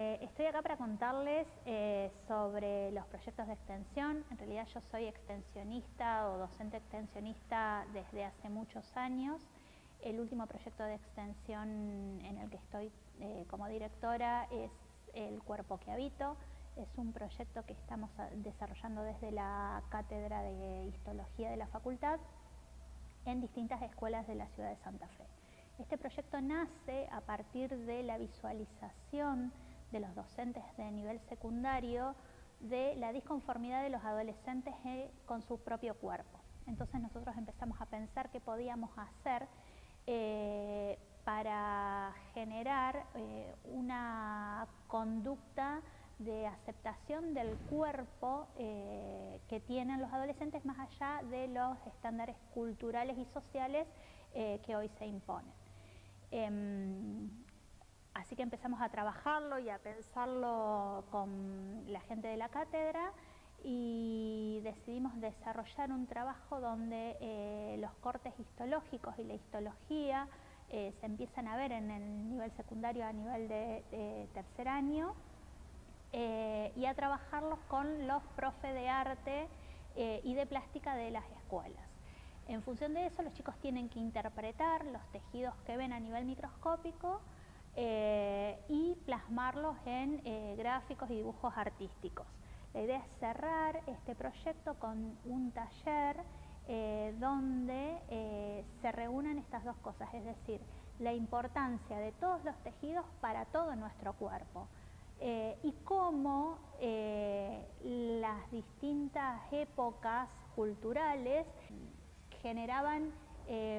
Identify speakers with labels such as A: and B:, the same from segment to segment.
A: Eh, estoy acá para contarles eh, sobre los proyectos de extensión. En realidad yo soy extensionista o docente extensionista desde hace muchos años. El último proyecto de extensión en el que estoy eh, como directora es El cuerpo que habito. Es un proyecto que estamos desarrollando desde la Cátedra de Histología de la Facultad en distintas escuelas de la ciudad de Santa Fe. Este proyecto nace a partir de la visualización de los docentes de nivel secundario de la disconformidad de los adolescentes eh, con su propio cuerpo. Entonces nosotros empezamos a pensar qué podíamos hacer eh, para generar eh, una conducta de aceptación del cuerpo que tienen los adolescentes más allá de los estándares culturales y sociales que hoy se imponen. Así que empezamos a trabajarlo y a pensarlo con la gente de la cátedra y decidimos desarrollar un trabajo donde eh, los cortes histológicos y la histología eh, se empiezan a ver en el nivel secundario a nivel de, tercer año eh, y a trabajarlos con los profes de arte y de plástica de las escuelas. En función de eso los chicos tienen que interpretar los tejidos que ven a nivel microscópico eh, y plasmarlos en eh, gráficos y dibujos artísticos. La idea es cerrar este proyecto con un taller eh, donde se reúnan estas dos cosas, es decir, la importancia de todos los tejidos para todo nuestro cuerpo y cómo las distintas épocas culturales generaban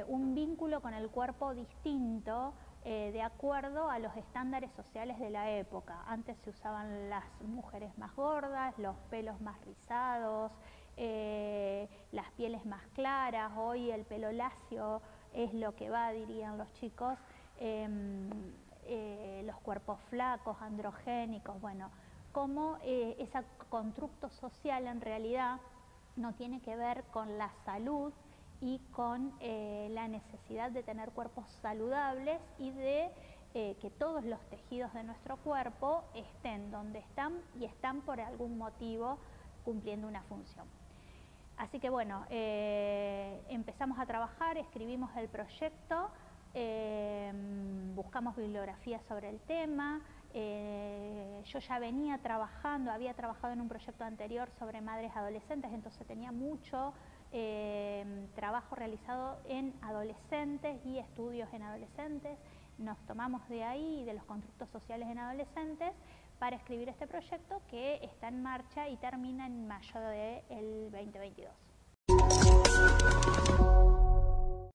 A: un vínculo con el cuerpo distinto eh, de acuerdo a los estándares sociales de la época. Antes se usaban las mujeres más gordas, los pelos más rizados, eh, las pieles más claras, hoy el pelo lacio es lo que va, dirían los chicos, em, eh, los cuerpos flacos, androgénicos, bueno, cómo ese constructo social en realidad no tiene que ver con la salud, y con eh, la necesidad de tener cuerpos saludables y de eh, que todos los tejidos de nuestro cuerpo estén donde están y están por algún motivo cumpliendo una función. Así que bueno, eh, empezamos a trabajar, escribimos el proyecto, buscamos bibliografía sobre el tema, yo ya venía trabajando, había trabajado en un proyecto anterior sobre madres adolescentes, entonces tenía mucho trabajo realizado en adolescentes y estudios en adolescentes. Nos tomamos de ahí, de los constructos sociales en adolescentes, para escribir este proyecto que está en marcha y termina en mayo del de 2022.